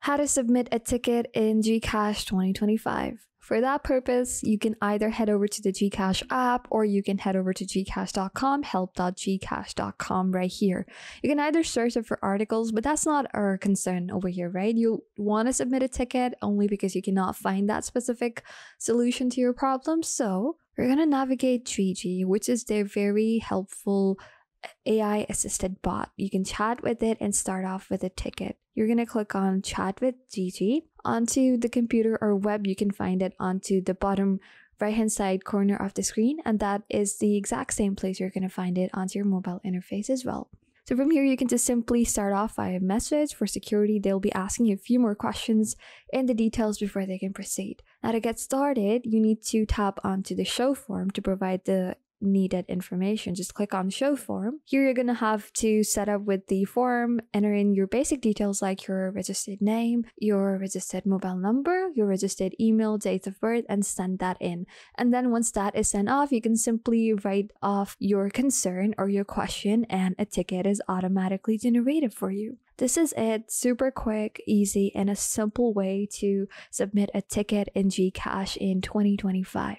How to submit a ticket in Gcash 2025. For that purpose, you can either head over to the Gcash app or you can head over to gcash.com, help.gcash.com right here. You can either search it for articles, but that's not our concern over here, right? You want to submit a ticket only because you cannot find that specific solution to your problem. So we're going to navigate Gigi, which is their very helpful AI assisted bot. You can chat with it and start off with a ticket. You're going to click on chat with Gigi. Onto the computer or web, you can find it onto the bottom right hand side corner of the screen, and that is the exact same place you're going to find it onto your mobile interface as well. So from here, you can just simply start off via message. For security, they'll be asking you a few more questions and the details before they can proceed. Now to get started, you need to tap onto the show form to provide the needed information. Just click on show form. Here you're gonna have to set up with the form, enter in your basic details like your registered name, your registered mobile number, your registered email, date of birth, and send that in. And then once that is sent off, you can simply write off your concern or your question and a ticket is automatically generated for you. This is it, super quick, easy, and a simple way to submit a ticket in Gcash in 2025.